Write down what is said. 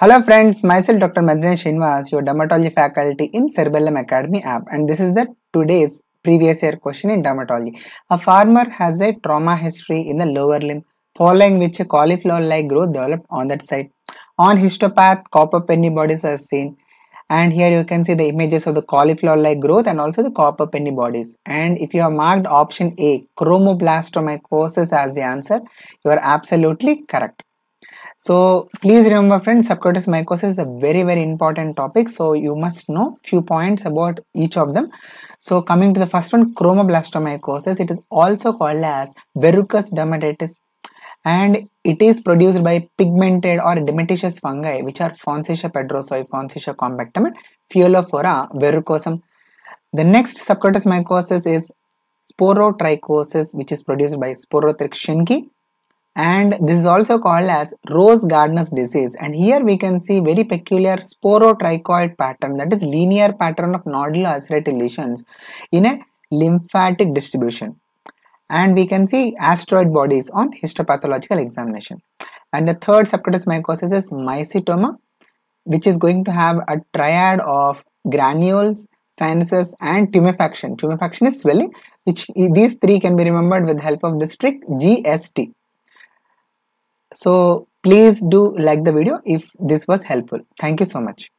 Hello friends, myself Dr. Maddineni Srinivas, your dermatology faculty in Cerebellum Academy app and this is the today's previous year question in dermatology. A farmer has a trauma history in the lower limb following which a cauliflower-like growth developed on that side. On histopath, copper penny bodies are seen and here you can see the images of the cauliflower-like growth and also the copper penny bodies. And if you have marked option A, chromoblastomycosis as the answer, you are absolutely correct. So please remember friends, subcutaneous mycosis is a very very important topic. So you must know few points about each of them. So coming to the first one, chromoblastomycosis, it is also called as verrucous dermatitis and it is produced by pigmented or dematiaceous fungi which are Fonsecaea pedrosoi, Fonsecaea compactum and Phialophora verrucosum. The next subcutaneous mycosis is sporotrichosis which is produced by Sporothrix and this is also called as rose gardener's disease. And here we can see very peculiar sporotrichoid pattern that is linear pattern of nodular ulcerative lesions in a lymphatic distribution. And we can see asteroid bodies on histopathological examination. And the third subcutaneous mycosis is mycetoma which is going to have a triad of granules sinuses and tumefaction. Tumefaction is swelling which these three can be remembered with help of this trick gst so please do like the video if this was helpful. Thank you so much